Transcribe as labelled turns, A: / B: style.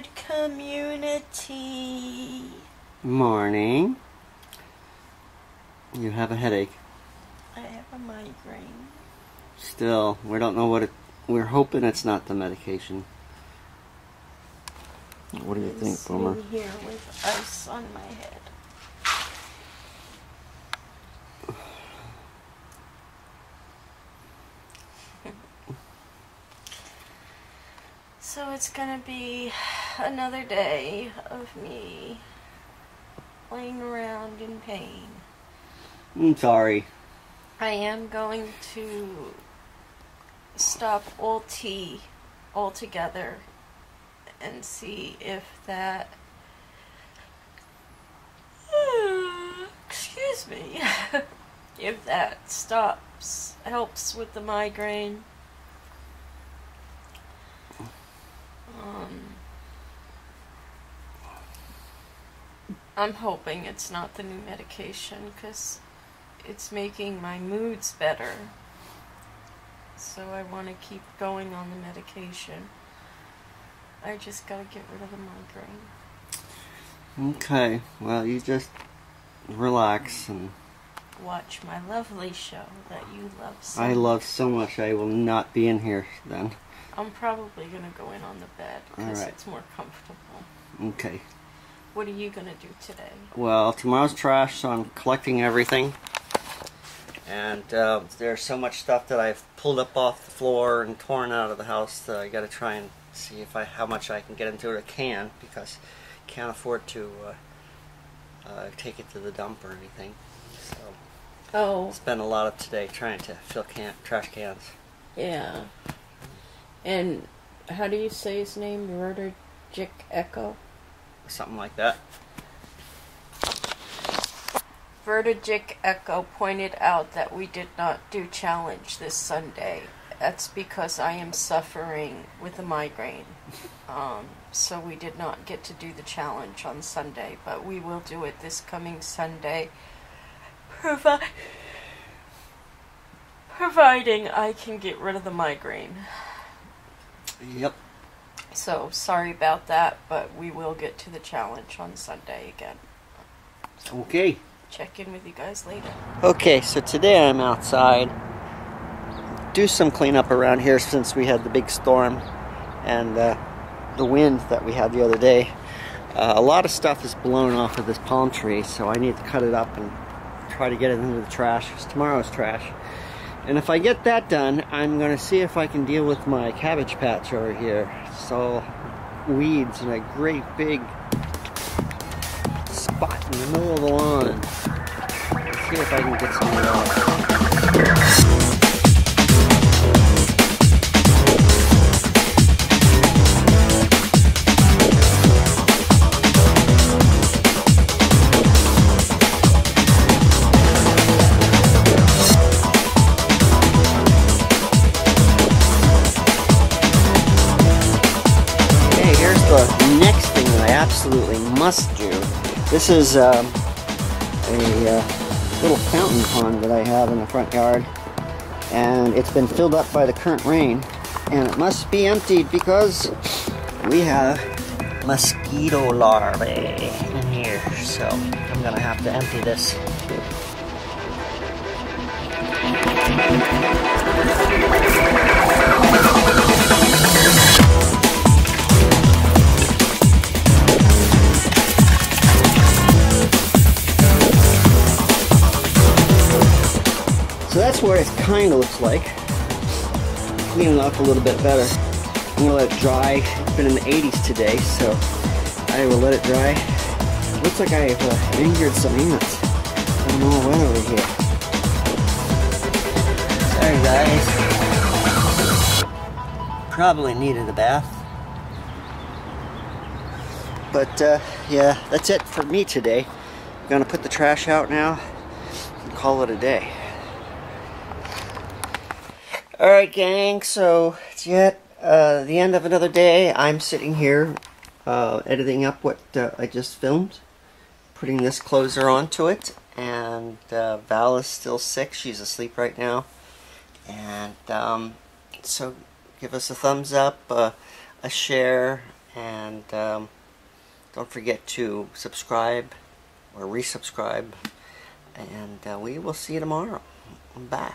A: Good community. Morning. You have a headache.
B: I have a migraine.
A: Still, we don't know what it. We're hoping it's not the medication. What do you I'm
B: think,
A: Boomer?
B: Here with ice on my head. So it's gonna be another day of me laying around in pain.
A: I'm sorry.
B: I am going to stop all tea altogether and see if that. Excuse me. if that stops, helps with the migraine. Um, I'm hoping it's not the new medication because it's making my moods better. So I want to keep going on the medication. I just gotta get rid of the migraine.
A: Okay. Well, you just relax, and
B: Watch my lovely show that you love so
A: I love so much. I will not be in here then.
B: I'm probably gonna go in on the bed because
A: Alright.
B: it's more comfortable.
A: Okay.
B: What are you gonna do today?
A: Well, tomorrow's trash, so I'm collecting everything. And uh, there's so much stuff that I've pulled up off the floor and torn out of the house that I got to try and see if I how much I can get into a can because I can't afford to uh, uh, take it to the dump or anything. So
B: Oh,
A: spent a lot of today trying to fill can trash cans.
B: yeah. And how do you say his name? Murder Jick Echo?
A: Something like that.
B: Vertigic Echo pointed out that we did not do challenge this Sunday. That's because I am suffering with a migraine. Um, so we did not get to do the challenge on Sunday, but we will do it this coming Sunday. Provi- providing I can get rid of the migraine.
A: Yep.
B: So sorry about that, but we will get to the challenge on Sunday again.
A: Okay.
B: Check in with you guys later.
A: Okay, so today I'm outside. Do some cleanup around here since we had the big storm and uh, the wind that we had the other day. Uh, a lot of stuff is blown off of this palm tree, so I need to cut it up and try to get it into the trash. 'cause tomorrow's trash. And if I get that done, I'm going to see if I can deal with my cabbage patch over here. It's all weeds and a great big spot in the middle of the lawn. See if I can get some of that I absolutely must do. This is um, a uh, little fountain pond that I have in the front yard, and it's been filled up by the current rain, and it must be emptied because we have mosquito larvae in here. So I'm gonna have to empty this. So that's what it kind of looks like. Clean it up a little bit better. I'm gonna let it dry. It's been in the 80s today, so I will let it dry. Looks like I've uh, injured some ants. I don't know what over here. Sorry guys. Probably needed a bath. But uh, yeah, that's it for me today. I'm gonna put the trash out now and call it a day. Alright, gang, so it's yet uh, the end of another day. I'm sitting here uh, editing up what uh, I just filmed, putting this closer onto it, and uh, Val is still sick. She's asleep right now. And um, so give us a thumbs up, uh, a share, and um, don't forget to subscribe or resubscribe. And uh, we will see you tomorrow. Bye.